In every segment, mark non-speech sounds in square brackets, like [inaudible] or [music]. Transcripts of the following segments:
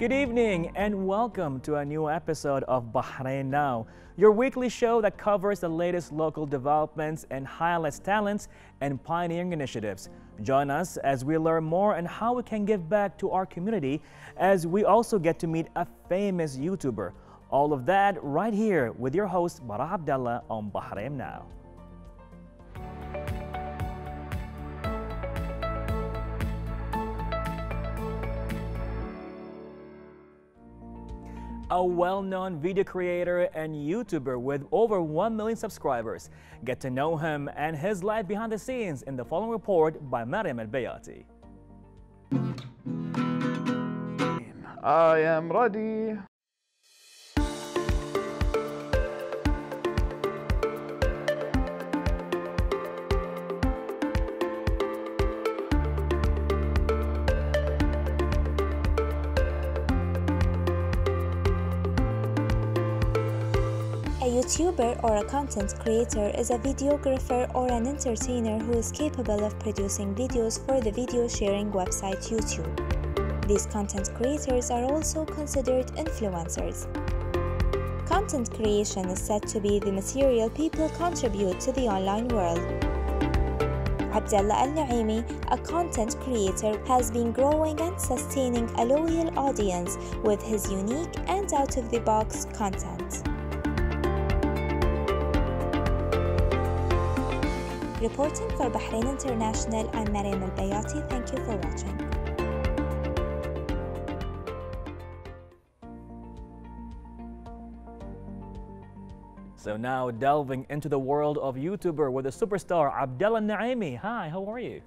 Good evening and welcome to a new episode of Bahrain Now, your weekly show that covers the latest local developments and highlights talents and pioneering initiatives. Join us as we learn more on how we can give back to our community as we also get to meet a famous YouTuber. All of that right here with your host Bara Abdallah on Bahrain Now. A well-known video creator and YouTuber with over 1 million subscribers. Get to know him and his life behind the scenes in the following report by Mariam Al-Bayati. I am ready. YouTuber or a content creator is a videographer or an entertainer who is capable of producing videos for the video sharing website YouTube. These content creators are also considered influencers. Content creation is said to be the material people contribute to the online world. Abdullah Al Naimi, a content creator, has been growing and sustaining a loyal audience with his unique and out of the box content. Reporting for Bahrain International, I'm Mariam Al Bayati. Thank you for watching. So now delving into the world of YouTuber with the superstar Abdullah Naimi. Hi, how are you?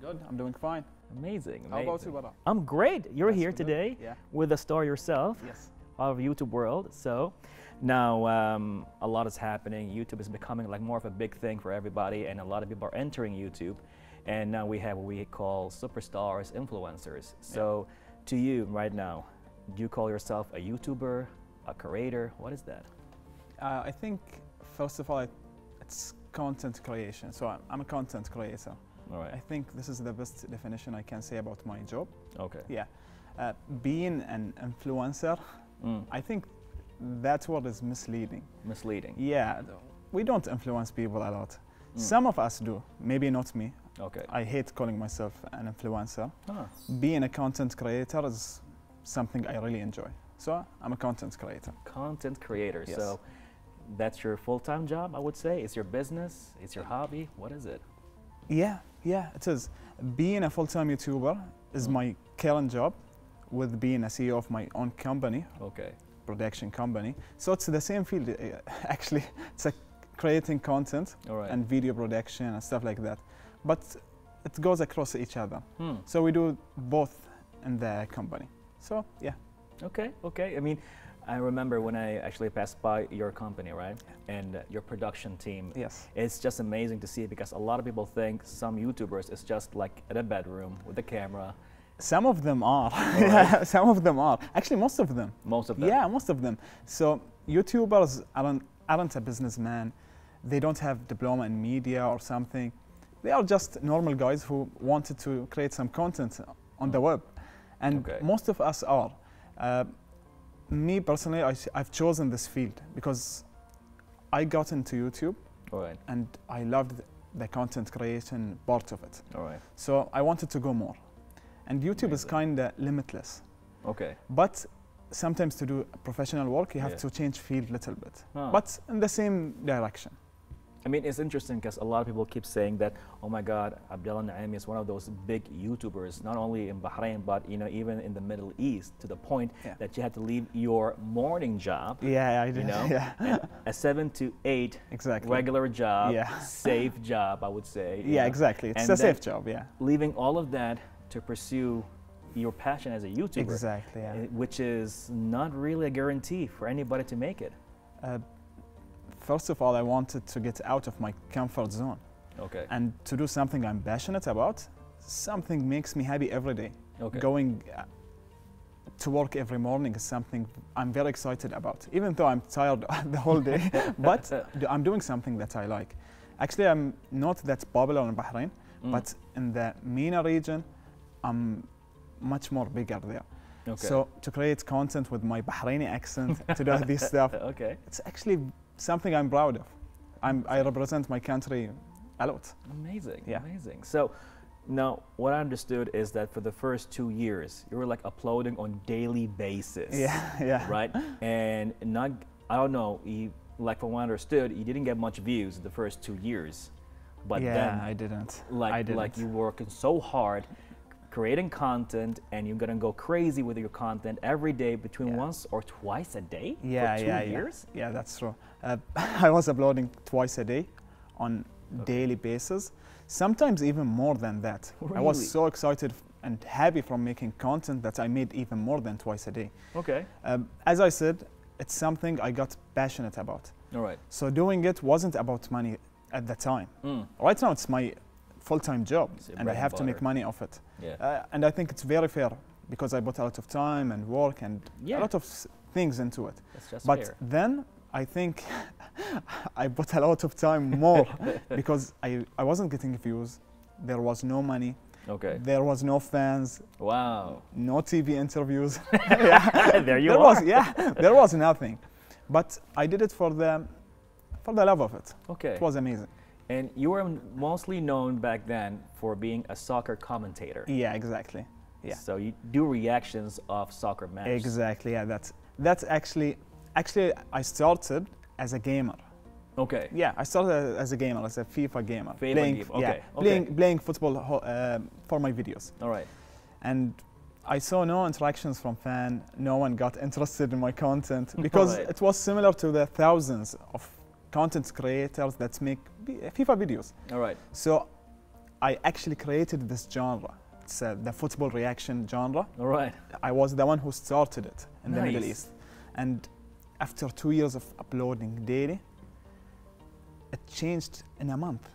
Good, I'm doing fine. Amazing. How about you, Bara? I'm great. You're That's here today Yeah. with the star yourself Yes. of YouTube world. So now um, a lot is happening. YouTube is becoming like more of a big thing for everybody, and a lot of people are entering YouTube. And now we have what we call superstars, influencers. So to you right now, do you call yourself a YouTuber, a creator? What is that? Uh, I think, first of all, it's content creation. So I'm, I'm a content creator. All I think this is the best definition I can say about my job. Okay. Yeah. Uh, being an influencer, Mm. I think that word is misleading. Misleading. Yeah, we don't influence people a lot. Mm. Some of us do, maybe not me. Okay. I hate calling myself an influencer. Huh. Being a content creator is something I really enjoy. So I'm a content creator. Content creator. Yes. So that's your full-time job, I would say. It's your business. It's your hobby. What is it? Yeah, yeah, it is. Being a full-time YouTuber is Mm. my current job with being a CEO of my own company, Okay. Production company. So it's the same field, uh, [laughs] actually. It's like creating content right. and video production and stuff like that. But it goes across each other. Hmm. So we do both in the company. So yeah, Okay, okay. I mean, I remember when I actually passed by your company, right? And uh, your production team. yes. It's just amazing to see because a lot of people think some YouTubers is just like in a bedroom with a camera. Some of them are. yeah, [laughs] some of them are. Actually, most of them. Most of them. Yeah, most of them. So YouTubers aren't, aren't a businessman. They don't have diploma in media or something. They are just normal guys who wanted to create some content on the web. And Okay. most of us are. Uh, me personally, I, have chosen this field because I got into YouTube right. and I loved the content creation part of it. All right. So I wanted to go more. And YouTube is kind of limitless. Okay. But sometimes to do professional work, you have Yeah. to change field a little bit, Huh. but in the same direction. I mean, it's interesting because a lot of people keep saying that, oh my God, Abdullah Naimi is one of those big YouTubers, not only in Bahrain, but you know, even in the Middle East, to the point Yeah. that you had to leave your morning job, Yeah, I did. you know, [laughs] yeah, a seven to eight exactly. regular job, Yeah. safe job, I would say. yeah, know, exactly. It's And a safe job. Yeah, Leaving all of that to pursue your passion as a YouTuber, exactly. Yeah. eh, which is not really a guarantee for anybody to make it. Uh, first of all, I wanted to get out of my comfort zone Okay. and to do something I'm passionate about. Something makes me happy every day. Okay. Going uh, to work every morning is something I'm very excited about, even though I'm tired [laughs] the whole day. [laughs] but I'm doing something that I like. Actually, I'm not that popular in Bahrain, Mm. but in the MENA region, I'm much more bigger there. Okay. So to create content with my Bahraini accent, to do this [laughs] stuff, okay. it's actually something I'm proud of. I'm, I represent my country a lot. Amazing. Yeah. Amazing. So now what I understood is that for the first two years, you were like uploading on daily basis. Yeah, [laughs] yeah. Right? And not, I don't know, you, like from what I understood, you didn't get much views the first two years. But yeah, then, I didn't. like, I didn't. like you working so hard, creating content, and you're gonna go crazy with your content every day between Yeah. once or twice a day yeah, for two yeah, years. yeah. Yeah, that's true. Uh, [laughs] I was uploading twice a day on daily basis. Sometimes even more than that. Really? I was so excited and happy from making content that I made even more than twice a day. Okay. Um, as I said, it's something I got passionate about. All right. So doing it wasn't about money at the time. Mm. Right now, it's my full-time job, and I bread and have to make money off it. Yeah. Uh, and I think it's very fair because I put a lot of time and work and Yeah. a lot of s- things into it. That's just but fair. then I think [laughs] I put a lot of time more [laughs] because I, I wasn't getting views. There was no money. Okay. There was no fans. Wow. No TV interviews. [laughs] there you there are. was yeah. There was nothing. But I did it for the for the love of it. Okay. It was amazing. And you were mostly known back then for being a soccer commentator. Yeah, exactly. Yeah. So you do reactions of soccer matches. Exactly. Yeah. That's that's actually actually I started as a gamer. Okay. Yeah, I started as a gamer, as a FIFA gamer, FIFA playing, game, yeah, okay, playing playing football um for my videos, All right. and I saw no interactions from fan. No one got interested in my content [laughs] because Right. it was similar to the thousands of content creators that make FIFA videos. All right. So I actually created this genre. It's uh, the football reaction genre. All right. I was the one who started it in the Middle East. And after two years of uploading daily, it changed in a month.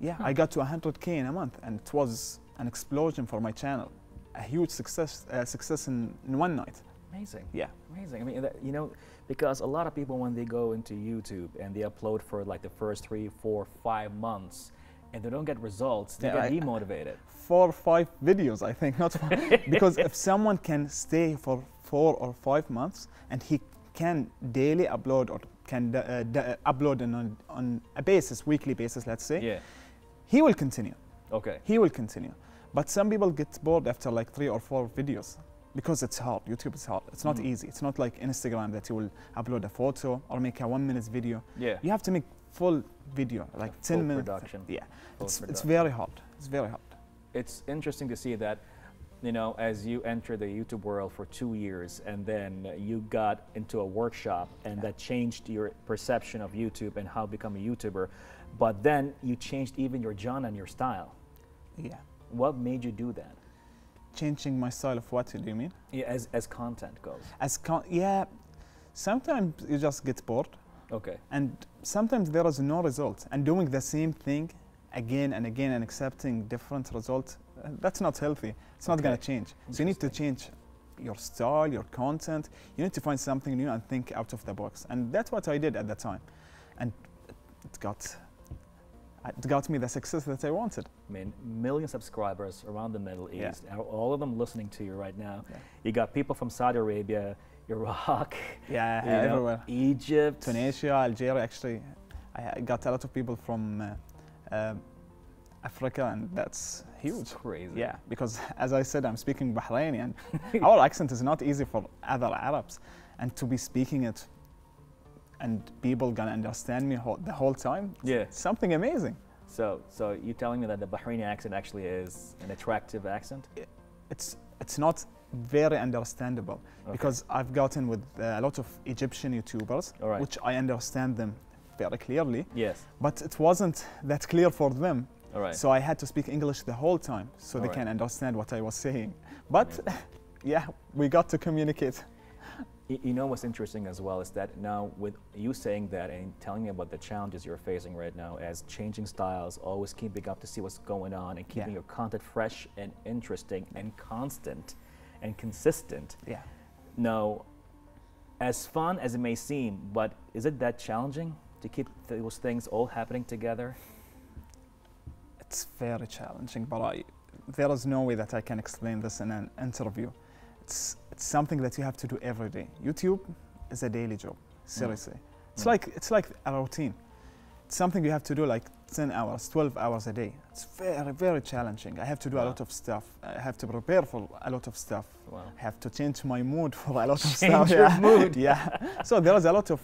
Yeah. I got to 100k in a month, and it was an explosion for my channel. A huge success, uh, success in, in one night. Amazing. Yeah. Amazing. I mean, that, you know, because a lot of people when they go into YouTube and they upload for like the first three, four, five months, and they don't get results, they Yeah, get demotivated. Four or five videos, I think, not one. [laughs] because if someone can stay for four or five months and he can daily upload or can d- uh, d- uh, upload on, on, on a basis, weekly basis, let's say, Yeah. he will continue. Okay. he will continue. But some people get bored after like three or four videos because it's hard. YouTube is hard. It's not Mm. easy. It's not like Instagram that you will upload a photo or make a one minute video. Yeah. You have to make full video, like A 10 full minutes. production. Yeah, it's, it's Post-production. very hard. It's very hard. it's interesting to see that you know as you enter the youtube world for two years and then you got into a workshop and that changed your perception of youtube and how to become a youtuber but then you changed even your genre and your style Yeah. what made you do that Changing my style of what do you mean? yeah, as, as content goes As con- yeah, sometimes you just get bored okay and sometimes there is no result. And doing the same thing again and again and accepting different results, uh, that's not healthy. It's not going to change. So you need to change your style, your content. You need to find something new and think out of the box. And that's what I did at the time. And it got, got me the success that I wanted. I mean, million subscribers around the Middle East, and all of them listening to you right now. Yeah. You got people from Saudi Arabia, Iraq, [laughs] Yeah, you know, everywhere. Egypt, Tunisia, Algeria, actually, I got a lot of people from uh, um Africa, and that's huge. It's crazy. Yeah, because [laughs] as I said, I'm speaking Bahraini, and [laughs] our accent is not easy for other Arabs, and to be speaking it, and people gonna understand me whole, the whole time. Yeah. something amazing. So, so you're telling me that the Bahraini accent actually is an attractive accent? It's it's not very understandable Okay. because I've gotten with uh, a lot of Egyptian YouTubers, All right. which I understand them very clearly, Yes. but it wasn't that clear for them. All right. So I had to speak English the whole time so they Alright. can understand what I was saying. But yeah, [laughs] we got to communicate. You know what's interesting as well is that now with you saying that and telling me about the challenges you're facing right now as changing styles, always keeping up to see what's going on and keeping Yeah. your content fresh and interesting and constant and consistent. Yeah. Now, as fun as it may seem, but is it that challenging to keep those things all happening together? It's very challenging, but I, there is no way that I can explain this in an interview. it's, it's something that you have to do every day. YouTube is a daily job, seriously. It's Mm. like it's like a routine. It's something you have to do like 10 hours, 12 hours a day. It's very, very challenging. I have to do a lot of stuff. I have to prepare for a lot of stuff. Wow. I have to change my mood for a lot of stuff. Change your yeah. mood. [laughs] yeah. So there is a lot of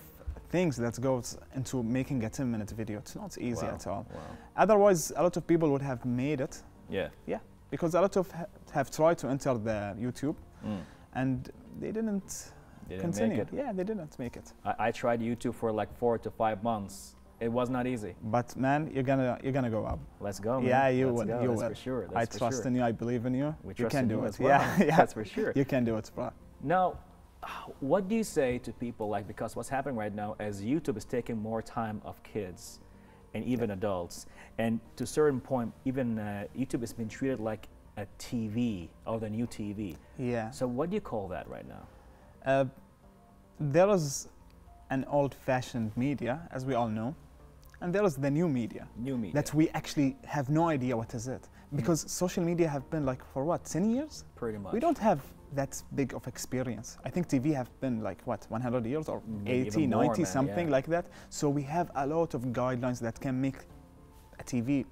things that goes into making a 10 minute video. It's not easy Wow. at all. Wow. Otherwise, a lot of people would have made it Yeah. Yeah. because a lot of ha- have tried to enter the YouTube Mm. And they didn't They didn't continue. make it. Yeah, they didn't make it. I, I tried YouTube for like four to five months. It was not easy. But man, you're gonna you're gonna go up. Let's go. Man. Yeah, you Let's will, Go. you That's will. for sure. I for trust sure. in you. I believe in you. We you can do it. as [laughs] well. Yeah, yeah. That's for sure. You can do it, bro. Now, what do you say to people like because what's happening right now is YouTube is taking more time of kids and even adults, and to a certain point, even uh, YouTube has been treated like a TV or the new TV. Yeah. So what do you call that right now? Uh, there is an old-fashioned media, as we all know, and there is the new media New media. that we actually have no idea what is it because social media have been like for what 10 years pretty much. we don't have that big of experience i think tv have been like what 100 years or Maybe 80 more, 90 man, something yeah. like that so we have a lot of guidelines that can make a tv,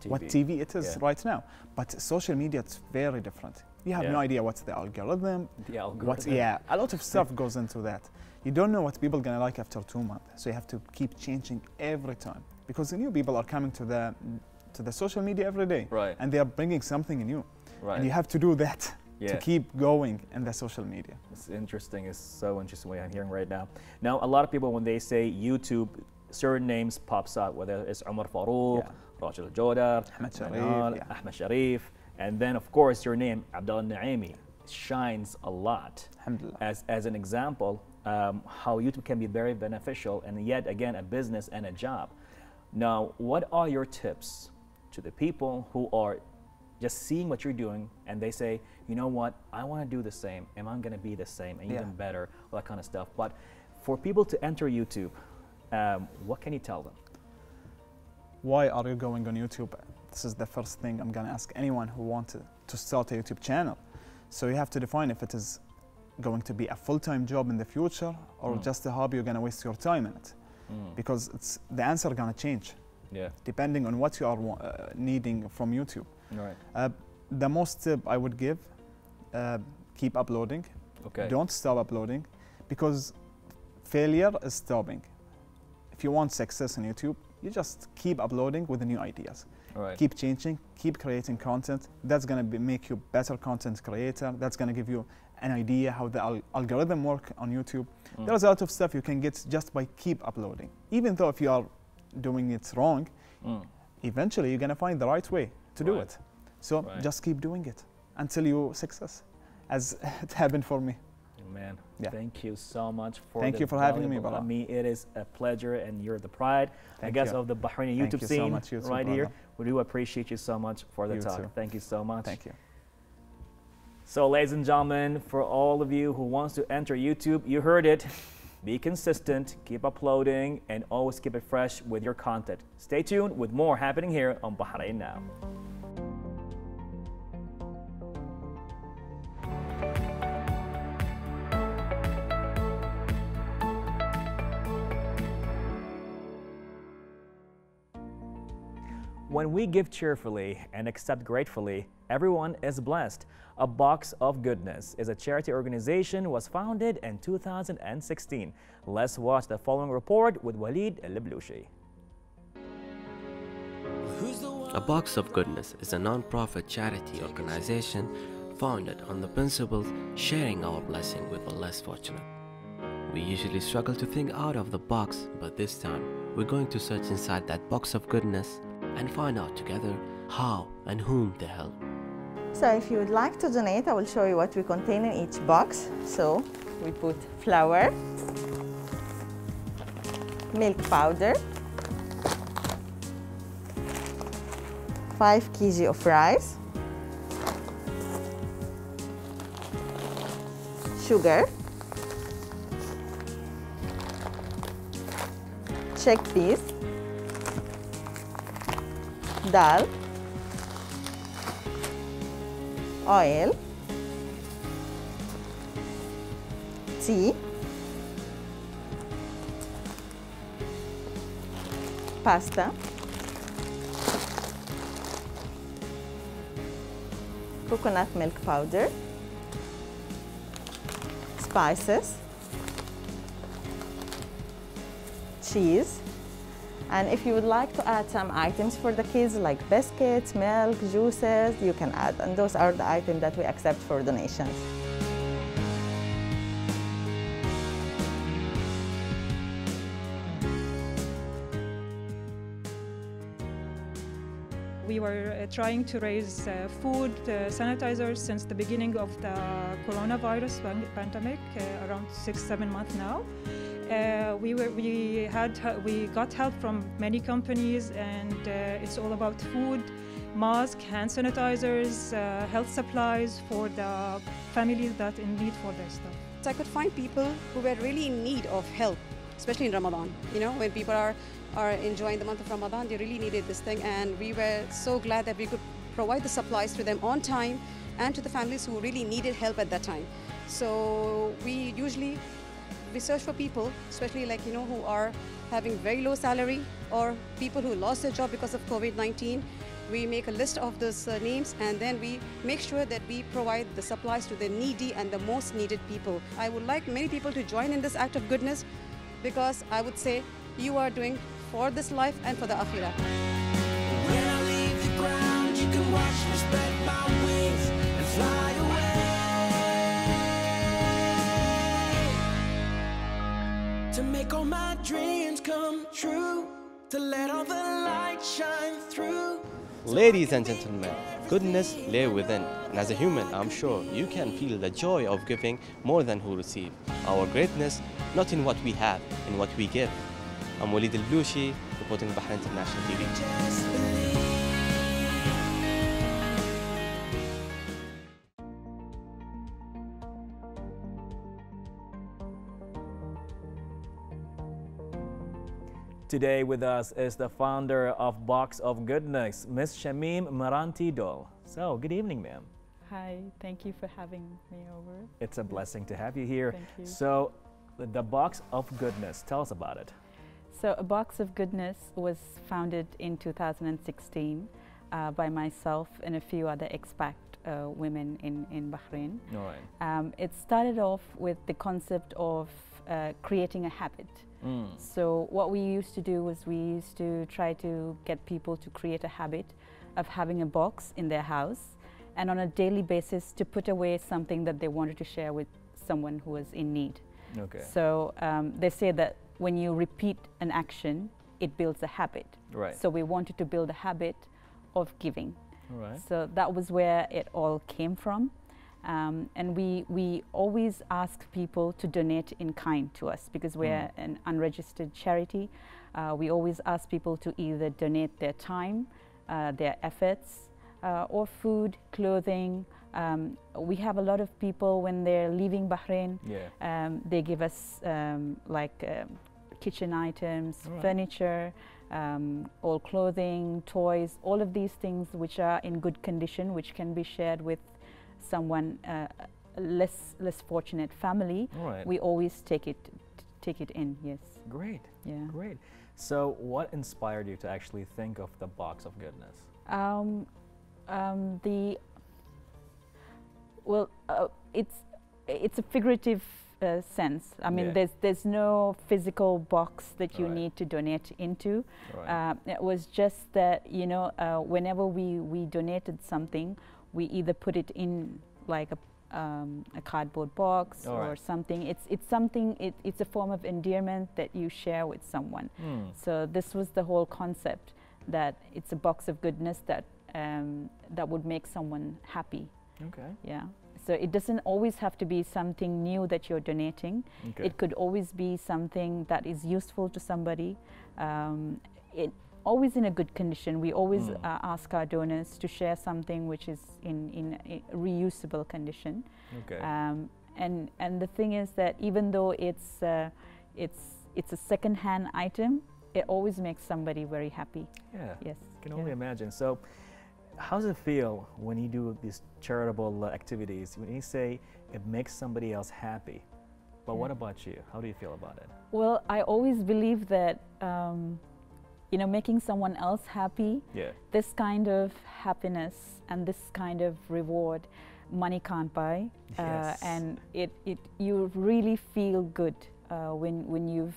TV. what tv it is Yeah. right now but social media it's very different you have Yeah. no idea what's the algorithm The algorithm. what yeah a lot of stuff goes into that you don't know what people are gonna like after two months so you have to keep changing every time because the new people are coming to the to the social media every day Right. and they are bringing something new Right. and you have to do that [laughs] yeah. to keep going in the social media It's interesting. It's so interesting what I'm hearing right now. Now, a lot of people, when they say YouTube, certain names pops up, whether it's Omar Farouk, Yeah. Rachel Jodar, Ahmed Sharif, yeah. Ahmed Sharif, and then, of course, your name, Abdullah Naimi, shines a lot alhamdulillah as, as an example um, how YouTube can be very beneficial and yet again a business and a job. Now, what are your tips to the people who are just seeing what you're doing and they say, you know what, I want to do the same and I'm going to be the same and Yeah. even better, all that kind of stuff. But for people to enter YouTube, um, what can you tell them? Why are you going on youtube? This is the first thing i'm gonna ask anyone who wanted to start a youtube channel. So you have to define if it is going to be a full-time job in the future or Mm. just a hobby you're gonna waste your time in it. Because it's the answer gonna change Yeah, depending on what you are uh, needing from youtube. Right. uh, the most tip i would give uh, keep uploading. Okay. don't stop uploading because failure is stopping. If you want success on youtube you just keep uploading with the new ideas right. keep changing keep creating content that's going to make you better content creator that's going to give you an idea how the al- algorithm work on youtube Mm. there's a lot of stuff you can get just by keep uploading even though if you are doing it wrong Mm. eventually you're going to find the right way to do it so Right. just keep doing it until you success as [laughs] it happened for me Man, Yeah. thank you so much for Thank you for having me, brother. Mean, it is a pleasure, and you're the pride, I guess, you. of the Bahraini Thank YouTube you so scene much, you too, right here. We do appreciate you so much for the You talk. too. Thank you so much. thank you So, ladies and gentlemen, for all of you who wants to enter YouTube, you heard it. Be consistent, keep uploading, and always keep it fresh with your content. Stay tuned with more happening here on Bahrain Now. When we give cheerfully and accept gratefully, everyone is blessed. A Box of Goodness is a charity organization was founded in 2016. Let's watch the following report with Walid El-Blushi. A Box of Goodness is a non-profit charity organization founded on the principles sharing our blessing with the less fortunate. We usually struggle to think out of the box, but this time we're going to search inside that box of goodness and find out together how and whom to help. So if you would like to donate, I will show you what we contain in each box. So we put flour, milk powder, 5 kg of rice, sugar, chickpeas, dal, oil, C, pasta, coconut milk powder, spices, cheese, and if you would like to add some items for the kids like biscuits, milk, juices, you can add. And those are the items that we accept for donations. We were uh, trying to raise uh, food, uh, sanitizers since the beginning of the coronavirus pandemic, around six, seven months now. Uh, we were, we had, we got help from many companies, and uh, it's all about food, mask, hand sanitizers, uh, health supplies for the families that in need for their stuff. So I could find people who were really in need of help, especially in Ramadan. You know, when people are, are enjoying the month of Ramadan, they really needed this thing. And we were so glad that we could provide the supplies to them on time and to the families who really needed help at that time. So we usually we search for people, especially like you know who are having very low salary or people who lost their job because of COVID-19. We make a list of those uh, names and then we make sure that we provide the supplies to the needy and the most needed people. I would like many people to join in this act of goodness because I would say you are doing for this life and for the akhirah. My dreams come true, to let all the light shine through. Ladies and gentlemen, goodness lay within. And as a human, I'm sure you can feel the joy of giving more than who receive. Our greatness, not in what we have, in what we give. I'm Walid Al Blushi, reporting Bahrain International TV. Today with us is the founder of Box of Goodness, Miss Shamim Maranti Dol. So, good evening, ma'am. Hi, thank you for having me over. It's a blessing to have you here. Thank you. So, the- the Box of Goodness, tell us about it. So, A Box of Goodness was founded in 2016 uh, by myself and a few other expat uh, women in, in Bahrain. All right. Um, it started off with the concept of uh, creating a habit. Mm. So, what we used to do was we used to try to get people to create a habit of having a box in their house and on a daily basis to put away something that they wanted to share with someone who was in need. Okay. So um, they say that when you repeat an action, it builds a habit. Right. So we wanted to build a habit of giving. Right. So that was where it all came from. Um, and we, we always ask people to donate in kind to us because we're an unregistered charity. Uh, we always ask people to either donate their time, uh, their efforts, uh, or food, clothing. Um, we have a lot of people when they're leaving Bahrain, Yeah. um, they give us um, like um, kitchen items, Alright. furniture, um, all clothing, toys, all of these things which are in good condition, which can be shared with someone uh, less less fortunate family. Right. We always take it take it in. Yes. Great. Yeah. Great. So, what inspired you to actually think of the Box of Goodness? Um, um, the well, uh, it's it's a figurative uh, sense. I mean, Yeah. there's there's no physical box that you Right. need to donate into. Right. Uh, it was just that you know, uh, whenever we we donated something, we either put it in like a um, a cardboard box All or right. something. It's it's something. It, it's a form of endearment that you share with someone. Hmm. So this was the whole concept that it's a box of goodness that um, that would make someone happy. Okay. Yeah. So it doesn't always have to be something new that you're donating. Okay. It could always be something that is useful to somebody. Um, it always in a good condition. We always Mm. uh, ask our donors to share something which is in in a reusable condition. okay. Um, and and the thing is that even though it's uh, it's it's a second-hand item, it always makes somebody very happy. yeah. Yes. can yeah. only imagine. So, how does it feel when you do these charitable uh, activities? When you say it makes somebody else happy, But Yeah. what about you? How do you feel about it? Well, I always believe that, um, you know, making someone else happy, Yeah. this kind of happiness and this kind of reward, money can't buy. Yes. Uh, and it, it, you really feel good uh, when, when you've,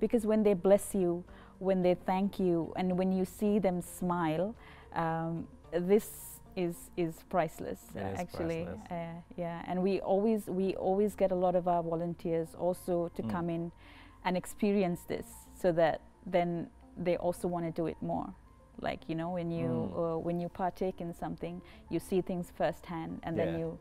because when they bless you, when they thank you, and when you see them smile, um, this is is priceless. Uh, is actually, priceless. Uh, yeah. And we always we always get a lot of our volunteers also to Mm. come in and experience this, so that then they also want to do it more. Like you know, when you Mm. uh, when you partake in something, you see things firsthand, and then you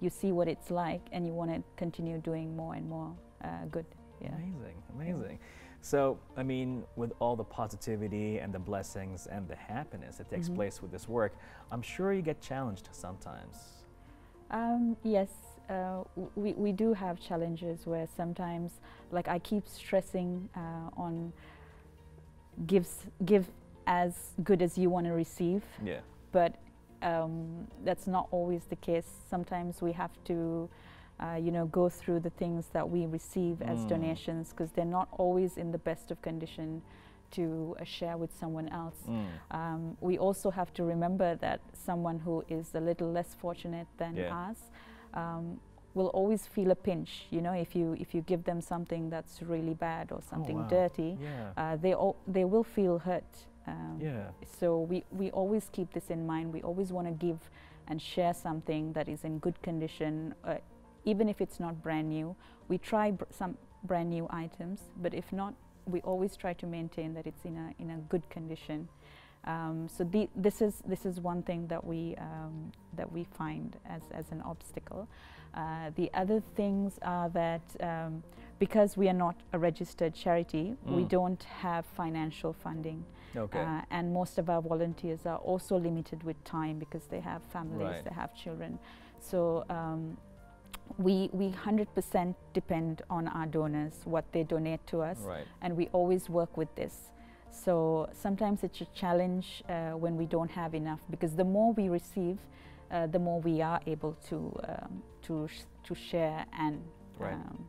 you see what it's like, and you want to continue doing more and more uh, good. Yeah. Amazing, amazing. So, I mean, with all the positivity and the blessings and the happiness that takes Mhm. place with this work, I'm sure you get challenged sometimes. Um, yes, uh, we, we do have challenges where sometimes, like I keep stressing uh, on gives give as good as you want to receive, Yeah. but um, that's not always the case. Sometimes we have to, uh, you know, go through the things that we receive as Mm. donations because they're not always in the best of condition to uh, share with someone else. Mm. Um, we also have to remember that someone who is a little less fortunate than Yeah. us um, will always feel a pinch. You know, if you if you give them something that's really bad or something Oh, wow. dirty, Yeah. uh, they al- they will feel hurt. Um, yeah. So we we always keep this in mind. We always want to give and share something that is in good condition, uh, even if it's not brand new. We try br- some brand new items, but if not, we always try to maintain that it's in a in a good condition. Um, so the, this is this is one thing that we um, that we find as as an obstacle. Uh, the other things are that um, because we are not a registered charity, we Mm. don't have financial funding. Okay. Uh, and most of our volunteers are also limited with time because they have families, Right. they have children. So um, we we 100% depend on our donors, what they donate to us, right. and we always work with this. So sometimes it's a challenge uh, when we don't have enough because the more we receive, uh, the more we are able to um, to sh- to share and Right. um,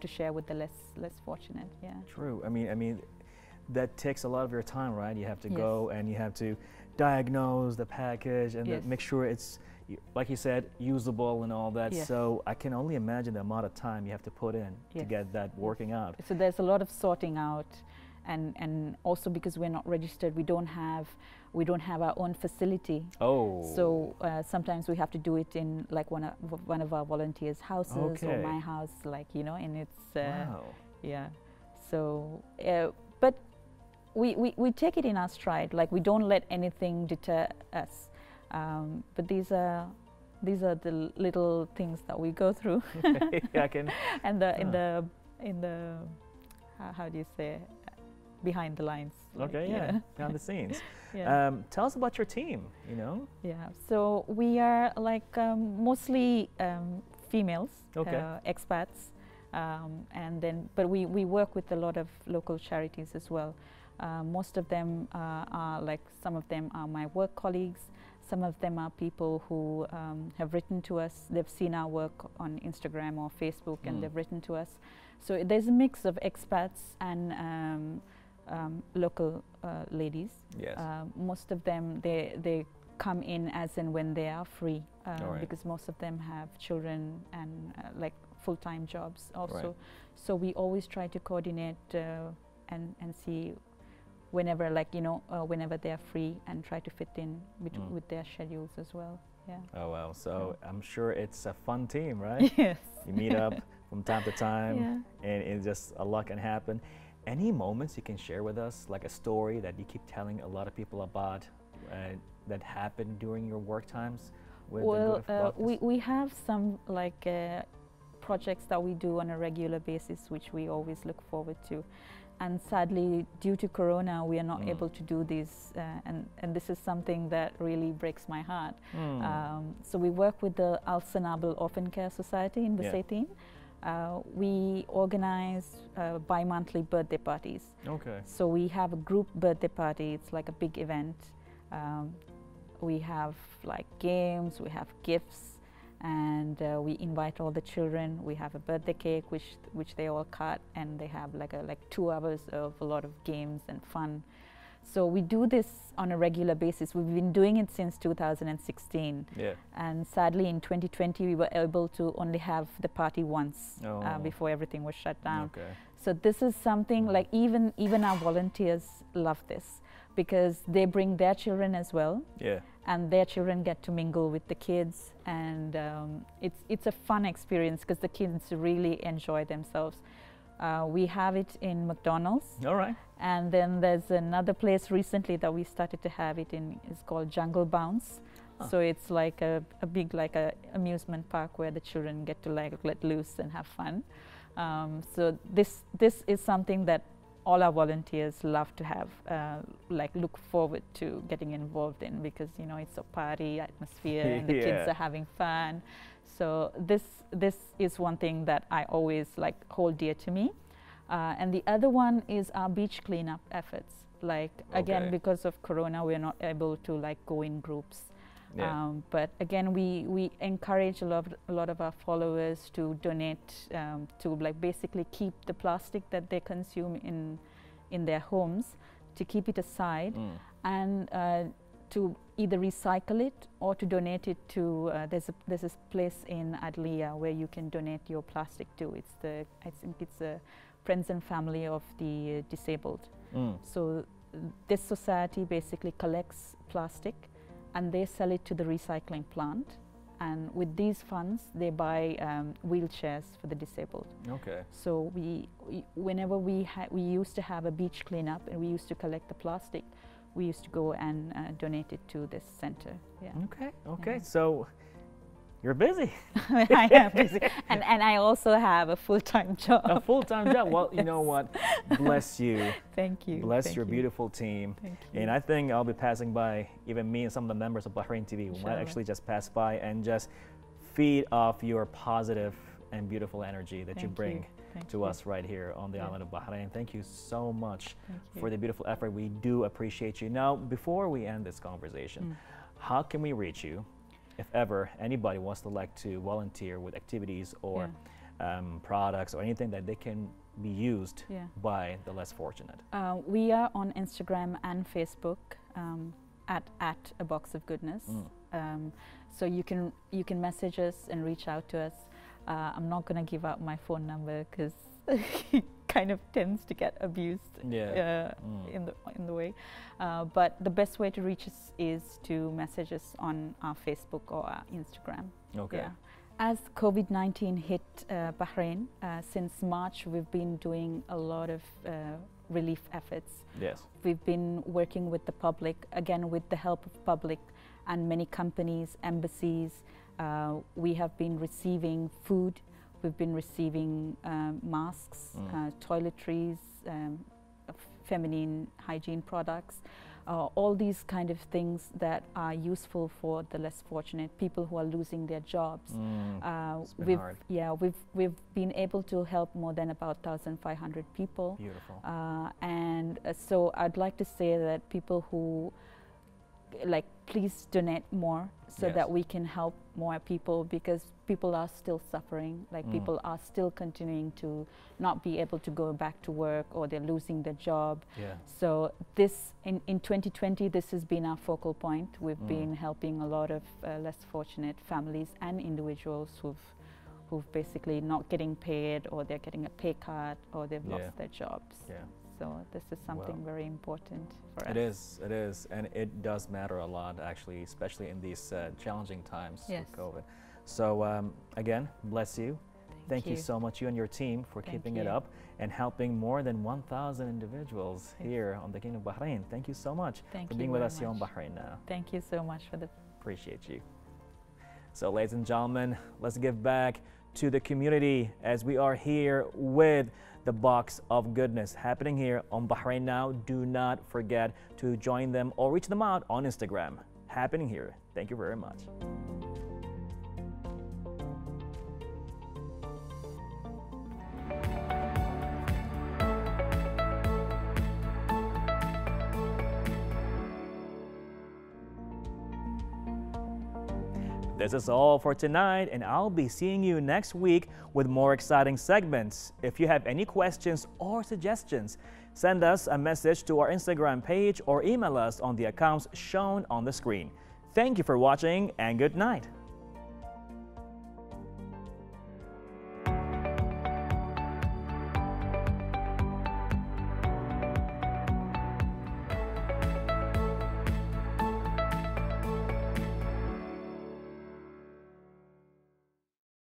to share with the less less fortunate. Yeah. True. I mean, I mean, that takes a lot of your time, right? You have to Yes. go and you have to diagnose the package and Yes. then make sure it's, like you said, usable and all that. Yes. So I can only imagine the amount of time you have to put in to get that working out. So there's a lot of sorting out, and and also because we're not registered, we don't have we don't have our own facility. Oh. So uh, sometimes we have to do it in like one of one of our volunteers' houses Okay. or my house, like you know, and it's uh, wow. yeah. So, uh, but we, we we take it in our stride. Like we don't let anything deter us. Um, but these are these are the little things that we go through, [laughs] I can. [laughs] and the in Ah. the in the how, how do you say behind the lines. Okay. Yeah. [laughs] Behind the scenes. [laughs] yeah. Um, tell us about your team. You know. Yeah, so we are like um, mostly um, females, Okay. uh, expats, um, and then but we, we work with a lot of local charities as well. Uh, most of them uh, are like some of them are my work colleagues. Some of them are people who um, have written to us. They've seen our work on Instagram or Facebook, Mm. and they've written to us. So there's a mix of expats and um, um, local uh, ladies. Yes. Uh, most of them they they come in as and when they are free uh, Alright. because most of them have children and uh, like full-time jobs also. Right. So we always try to coordinate uh, and and see whenever like you know uh, whenever they are free and try to fit in Mm. with their schedules as well. Yeah. oh wow. So I'm sure it's a fun team, right? [laughs] yes. you meet up from time to time. [laughs] Yeah. and it's just a lot can happen. Any moments you can share with us, like a story that you keep telling a lot of people about uh, that happened during your work times with well, uh, we, we have some like uh, projects that we do on a regular basis, which we always look forward to. And sadly, due to Corona, we are not Mm. able to do this, uh, and, and this is something that really breaks my heart. Hmm. Um, so we work with the Al Sanabel Orphan Care Society in Yeah. Uh, we organize uh, bi-monthly birthday parties. okay. So we have a group birthday party. It's like a big event. Um, we have like games, we have gifts, and uh, we invite all the children. We have a birthday cake, which which they all cut, and they have like a like two hours of a lot of games and fun. So we do this on a regular basis. We've been doing it since 2016, Yeah. and sadly in 2020 we were able to only have the party once uh, Oh. before everything was shut down. Okay. So this is something like even even our volunteers love this because they bring their children as well Yeah. and their children get to mingle with the kids and um, it's it's a fun experience because the kids really enjoy themselves uh, we have it in mcdonald's. All right. and then there's another place recently that we started to have it in it's called jungle bounce. Huh. so it's like a, a big like a amusement park where the children get to like let loose and have fun. Um, so this this is something that all our volunteers love to have uh, like look forward to getting involved in because you know it's a party atmosphere and the kids [laughs] are having fun so this this is one thing that i always like hold dear to me uh, and the other one is our beach cleanup efforts like again Okay. because of corona we're not able to like go in groups Yeah. um, but again, we, we encourage a lot, a lot of our followers to donate um, to like basically keep the plastic that they consume in, in their homes, to keep it aside Mm. and uh, to either recycle it or to donate it to uh, there's a there's this place in Adlia where you can donate your plastic to. It's the I think it's the friends and family of the disabled. Mm. So this society basically collects plastic and they sell it to the recycling plant. And with these funds, they buy um, wheelchairs for the disabled. Okay. So we, we whenever we ha- we used to have a beach cleanup and we used to collect the plastic, we used to go and uh, donate it to this center. Yeah. Okay. Okay. Yeah. So you're busy. [laughs] [laughs] I am busy. And, and I also have a full-time [laughs] job. A full-time job. Well, you know what? Bless you. Thank you. Bless Thank your you. beautiful team. Thank you. And I think I'll be passing by, even me and some of the members of Bahrain TV, we might actually just pass by and just feed off your positive and beautiful energy that you bring you. Thank to you. us right here on the Yeah. island of Bahrain. Thank you so much Thank for the beautiful effort. We do appreciate you. Now, before we end this conversation, Mm. how can we reach you if ever anybody wants to like to volunteer with activities or um, products or anything that they can be used Yeah. by the less fortunate? Uh, we are on Instagram and Facebook um, at at a box of goodness. Mm. Um, so you can you can message us and reach out to us. Uh, I'm not going to give out my phone number because it [laughs] kind of tends to get abused Yeah. uh, Mm. in the in the way. Uh, but the best way to reach us is to message us on our Facebook or our Instagram. Okay. Yeah. As COVID 19 hit uh, Bahrain, uh, since March, we've been doing a lot of uh, relief efforts. Yes. We've been working with the public, again, with the help of public and many companies, embassies. Uh, we have been receiving food, we've been receiving um, masks, Mm. uh, toiletries, um, feminine hygiene products. Uh, all these kind of things that are useful for the less fortunate people who are losing their jobs. Mm. Uh, we've hard. yeah we've we've been able to help more than about 1,500 people, Beautiful. uh, and uh, so I'd like to say that people who like please donate more so Yes. that we can help more people because people are still suffering like Mm. people are still continuing to not be able to go back to work or they're losing their job Yeah. so this in, in 2020 this has been our focal point we've Mm. been helping a lot of uh, less fortunate families and individuals who've who've basically not getting paid or they're getting a pay cut or they've Yeah. lost their jobs Yeah. So this is something very important for us It is, it is, and it does matter a lot, actually, especially in these uh, challenging times Yes. with COVID. So um, again, bless you. Thank, you. you. so much, you and your team, for Thank keeping it up and helping more than 1,000 individuals Yes. here on the Kingdom of Bahrain. Thank you so much Thank for being with us here on. Bahrain now. thank you so much for the Appreciate you. So, ladies and gentlemen, let's give back to the community as we are here with the Box of Goodness happening here on Bahrain Now. Do not forget to join them or reach them out on Instagram. Happening here. Thank you very much. This is all for tonight, and I'll be seeing you next week with more exciting segments. If you have any questions or suggestions, send us a message to our Instagram page or email us on the accounts shown on the screen. Thank you for watching and good night.